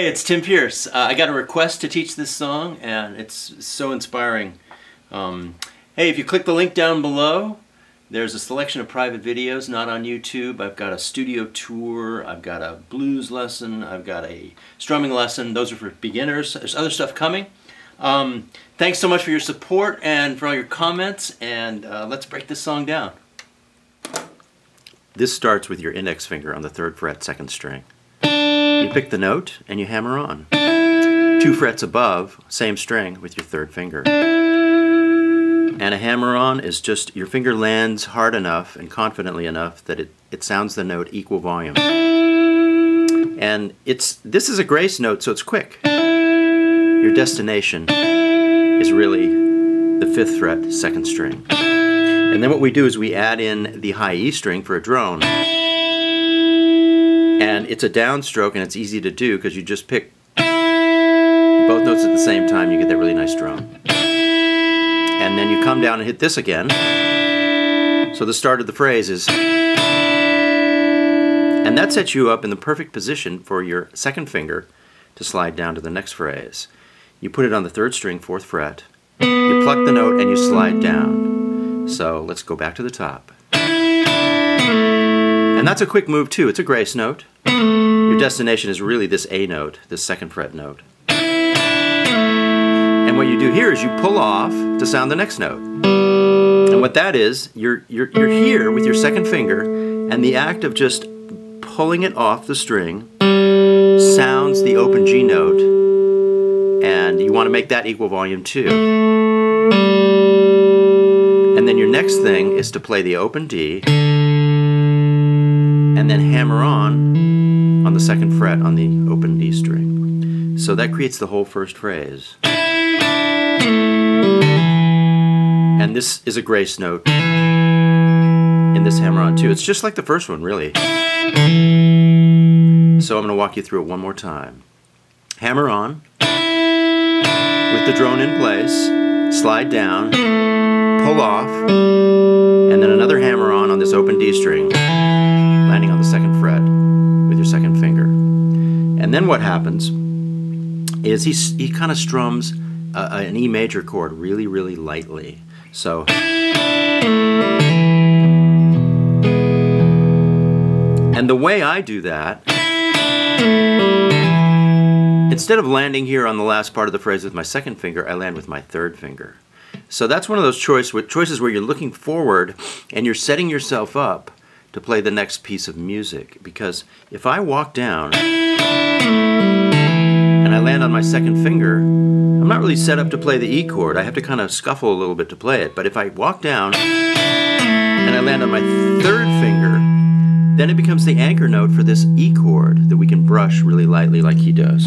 Hey, it's Tim Pierce. Uh, I got a request to teach this song, and it's so inspiring. Um, hey, if you click the link down below, there's a selection of private videos, not on YouTube. I've got a studio tour, I've got a blues lesson, I've got a strumming lesson. Those are for beginners. There's other stuff coming. Um, thanks so much for your support and for all your comments, and uh, let's break this song down. This starts with your index finger on the third fret, second string. You pick the note and you hammer on. Two frets above, same string with your third finger. And a hammer on is just your finger lands hard enough and confidently enough that it, it sounds the note equal volume. And it's this is a grace note, so it's quick. Your destination is really the fifth fret, second string. And then what we do is we add in the high E string for a drone. And it's a downstroke and it's easy to do because you just pick both notes at the same time, you get that really nice drone. And then you come down and hit this again. So the start of the phrase is and that sets you up in the perfect position for your second finger to slide down to the next phrase. You put it on the third string, fourth fret, you pluck the note and you slide down. So let's go back to the top. And that's a quick move too. It's a grace note. Your destination is really this A note, this second fret note. And what you do here is you pull off to sound the next note. And what that is, you're, you're, you're here with your second finger, and the act of just pulling it off the string sounds the open G note, and you want to make that equal volume too. And then your next thing is to play the open D, and then hammer on on the second fret on the open D string. So that creates the whole first phrase. And this is a grace note in this hammer on too. It's just like the first one, really. So I'm going to walk you through it one more time. Hammer on with the drone in place, slide down, pull off, and then another hammer on on this open D string And then what happens is he, he kind of strums an E major chord really, really lightly. So. And the way I do that, instead of landing here on the last part of the phrase with my second finger, I land with my third finger. So that's one of those choice, choices where you're looking forward and you're setting yourself up to play the next piece of music. Because if I walk down and I land on my second finger, I'm not really set up to play the E chord. I have to kind of scuffle a little bit to play it. But if I walk down and I land on my third finger, then it becomes the anchor note for this E chord that we can brush really lightly like he does.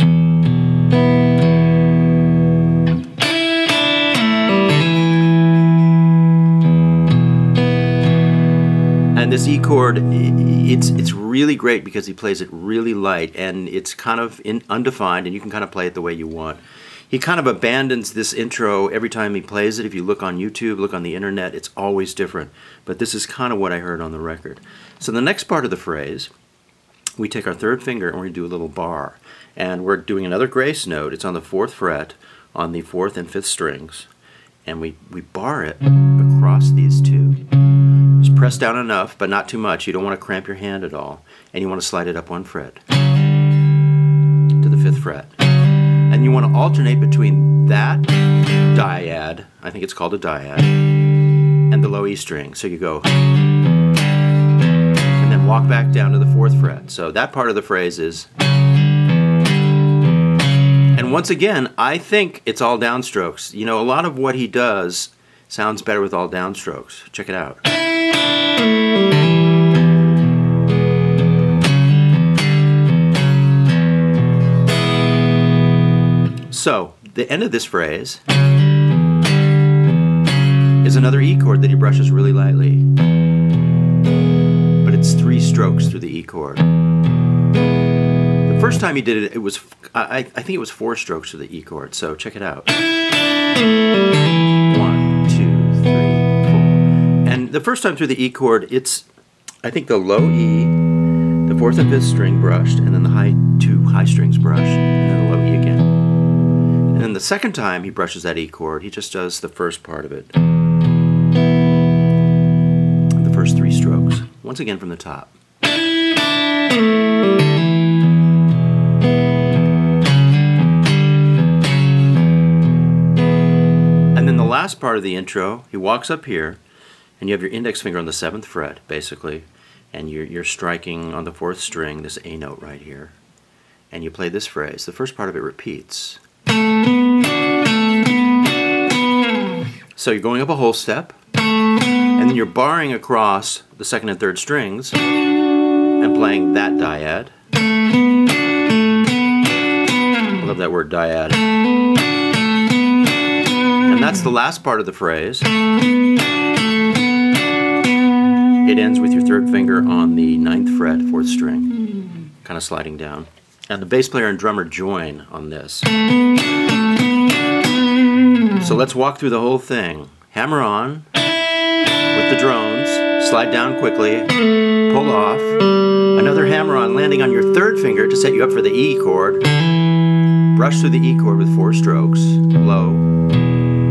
This E chord, it's it's really great because he plays it really light and it's kind of in, undefined and you can kind of play it the way you want. He kind of abandons this intro every time he plays it. If you look on YouTube, look on the internet, it's always different. But this is kind of what I heard on the record. So the next part of the phrase, we take our third finger and to do a little bar. And we're doing another grace note. It's on the fourth fret on the fourth and fifth strings. And we, we bar it across these two. Press down enough, but not too much. You don't want to cramp your hand at all. And you want to slide it up one fret to the fifth fret. And you want to alternate between that dyad, I think it's called a dyad, and the low E string. So you go, and then walk back down to the fourth fret. So that part of the phrase is, and once again, I think it's all downstrokes. You know, a lot of what he does sounds better with all downstrokes. Check it out. So, the end of this phrase is another E chord that he brushes really lightly. But it's three strokes through the E chord. The first time he did it, it was, I, I think it was four strokes through the E chord, so check it out. The first time through the E chord, it's, I think the low E, the fourth and fifth string brushed, and then the high two high strings brushed, and then the low E again. And then the second time he brushes that E chord, he just does the first part of it. The first three strokes. Once again from the top. And then the last part of the intro, he walks up here, and you have your index finger on the seventh fret, basically, and you're, you're striking on the fourth string, this A note right here, and you play this phrase. The first part of it repeats. So you're going up a whole step, and then you're barring across the second and third strings and playing that dyad. I love that word dyad. And that's the last part of the phrase. It ends with your third finger on the ninth fret, fourth string, hmm. kind of sliding down. And the bass player and drummer join on this. Hmm. So let's walk through the whole thing. Hammer on with the drones, slide down quickly, pull off, another hammer on landing on your third finger to set you up for the E chord. Brush through the E chord with four strokes, low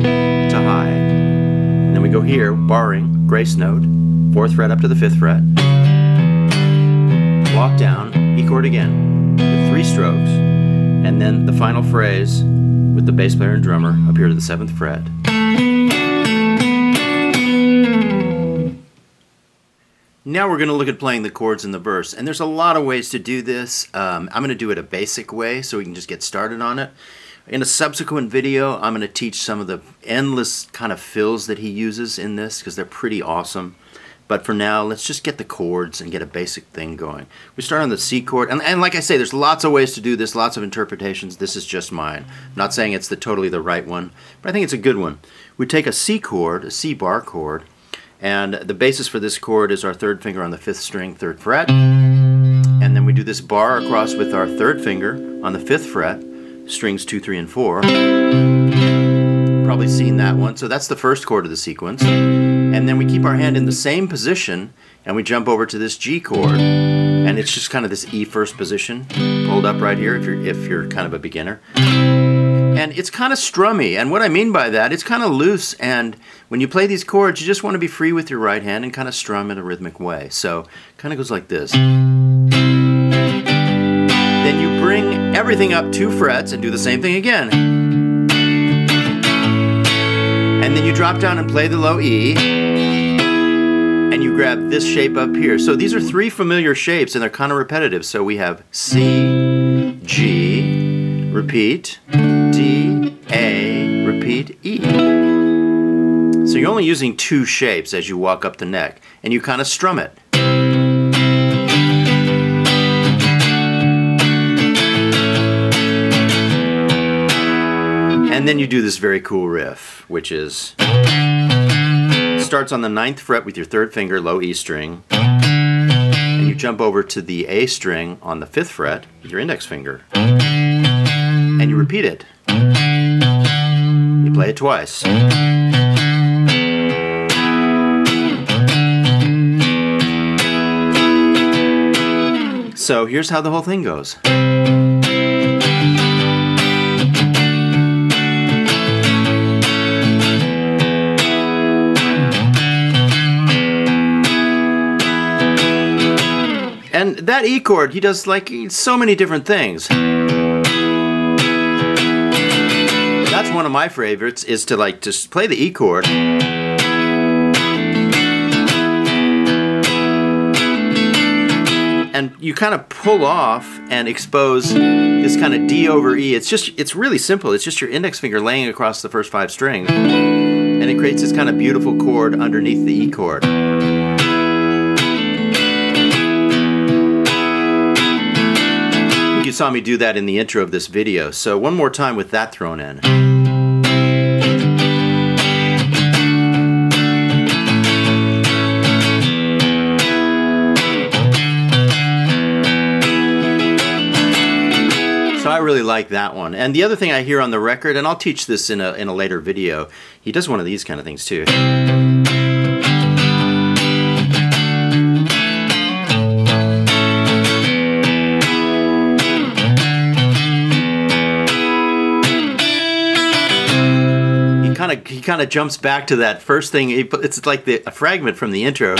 to high. And then we go here, barring, grace note, fourth fret up to the fifth fret. Walk down, E chord again, with three strokes, and then the final phrase with the bass player and drummer up here to the seventh fret. Now we're going to look at playing the chords in the verse, and there's a lot of ways to do this. Um, I'm going to do it a basic way so we can just get started on it. In a subsequent video, I'm going to teach some of the endless kind of fills that he uses in this because they're pretty awesome. But for now, let's just get the chords and get a basic thing going. We start on the C chord, and, and like I say, there's lots of ways to do this, lots of interpretations. This is just mine. I'm not saying it's the totally the right one, but I think it's a good one. We take a C chord, a C bar chord, and the basis for this chord is our third finger on the fifth string, third fret. And then we do this bar across with our third finger on the fifth fret, strings two, three, and four. Probably seen that one. So that's the first chord of the sequence. And then we keep our hand in the same position and we jump over to this G chord. And it's just kind of this E first position, pulled up right here if you're, if you're kind of a beginner and it's kind of strummy. And what I mean by that, it's kind of loose. And when you play these chords, you just want to be free with your right hand and kind of strum in a rhythmic way. So it kind of goes like this. Then you bring everything up two frets and do the same thing again. And then you drop down and play the low E. And you grab this shape up here. So these are three familiar shapes and they're kind of repetitive. So we have C, G, repeat, D, A, repeat, E. So you're only using two shapes as you walk up the neck, and you kind of strum it. And then you do this very cool riff, which is starts on the ninth fret with your third finger, low E string, and you jump over to the A string on the fifth fret with your index finger and you repeat it. You play it twice. So here's how the whole thing goes. That E chord, he does like so many different things. That's one of my favorites is to like just play the E chord. And you kind of pull off and expose this kind of D over E. It's just, it's really simple. It's just your index finger laying across the first five strings. And it creates this kind of beautiful chord underneath the E chord. You saw me do that in the intro of this video, so one more time with that thrown in. So I really like that one. And the other thing I hear on the record, and I'll teach this in a, in a later video, he does one of these kind of things too. Of he kind of jumps back to that first thing. It's like the, a fragment from the intro.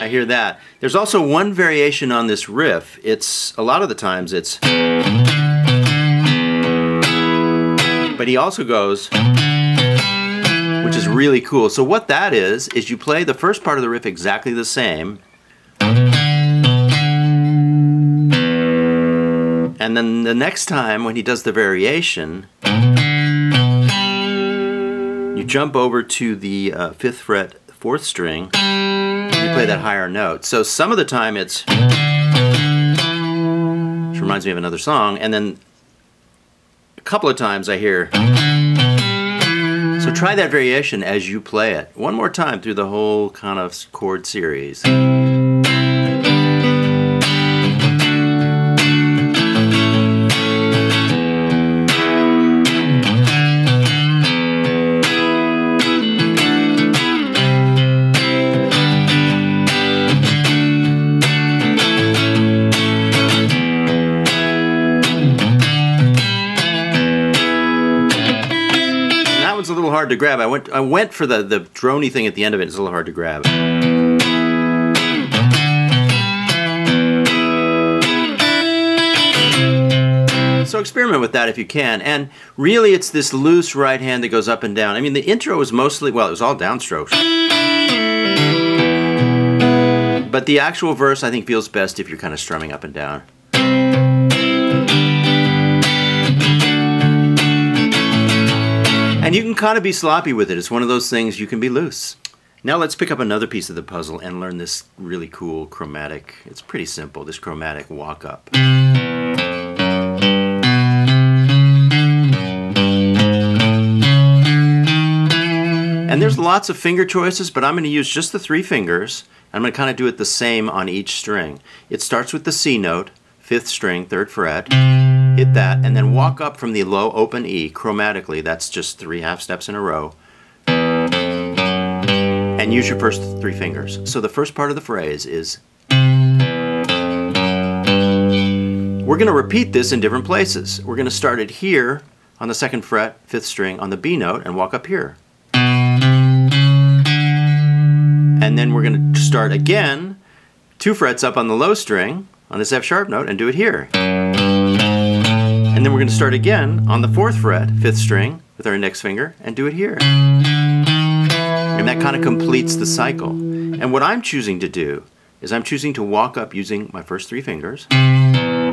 I hear that. There's also one variation on this riff. It's a lot of the times it's, but he also goes, which is really cool. So what that is is you play the first part of the riff exactly the same. And then the next time when he does the variation, you jump over to the uh, fifth fret, fourth string, and you play that higher note. So some of the time it's, which reminds me of another song, and then a couple of times I hear, so try that variation as you play it. One more time through the whole kind of chord series. Hard to grab. I went I went for the the drony thing at the end of it. It's a little hard to grab. So experiment with that if you can. And really it's this loose right hand that goes up and down. I mean the intro was mostly, well it was all downstrokes. But the actual verse I think feels best if you're kind of strumming up and down. And you mm-hmm. can kind of be sloppy with it. It's one of those things you can be loose. Now let's pick up another piece of the puzzle and learn this really cool chromatic. It's pretty simple, this chromatic walk up. And there's lots of finger choices, but I'm going to use just the three fingers. I'm going to kind of do it the same on each string. It starts with the C note, fifth string, third fret hit that, and then walk up from the low open E chromatically. That's just three half steps in a row. And use your first three fingers. So the first part of the phrase is We're going to repeat this in different places. We're going to start it here on the second fret, fifth string, on the B note, and walk up here. And then we're going to start again, two frets up on the low string, on this F sharp note, and do it here. And then we're going to start again on the fourth fret, fifth string, with our index finger, and do it here. And that kind of completes the cycle. And what I'm choosing to do is I'm choosing to walk up using my first three fingers. And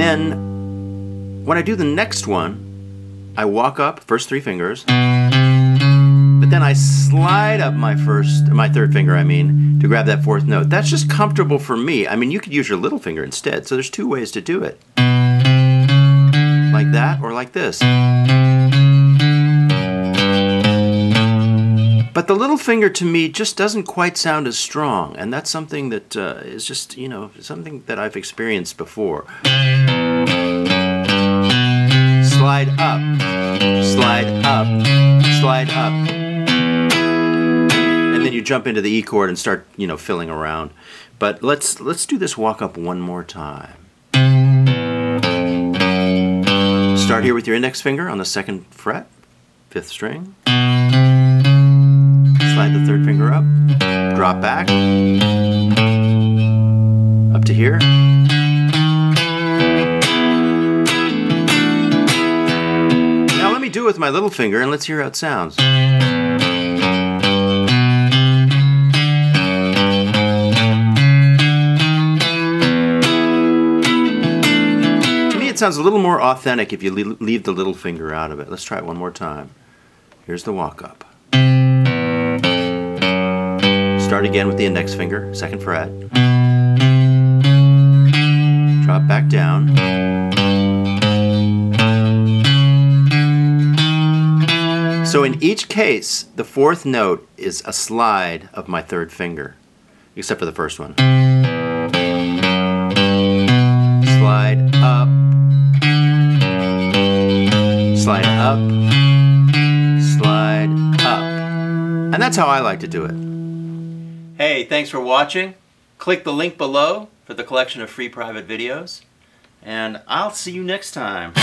then when I do the next one, I walk up, first three fingers, but then I slide up my first, my third finger, I mean, to grab that fourth note. That's just comfortable for me. I mean, you could use your little finger instead. So there's two ways to do it like this. But the little finger to me just doesn't quite sound as strong, and that's something that uh, is just, you know, something that I've experienced before. Slide up, slide up, slide up. And then you jump into the E chord and start, you know, filling around. But let's let's do this walk up one more time. Start here mm-hmm. with your index finger on the second fret, fifth string. Slide the third finger up, drop back, up to here. Now let me do it with my little finger and let's hear how it sounds. Sounds a little more authentic if you leave the little finger out of it. Let's try it one more time. Here's the walk up. Start again with the index finger, second fret. Drop back down. So in each case, the fourth note is a slide of my third finger, except for the first one. Up, slide up. And that's how I like to do it. Hey, thanks for watching. Click the link below for the collection of free private videos. And I'll see you next time.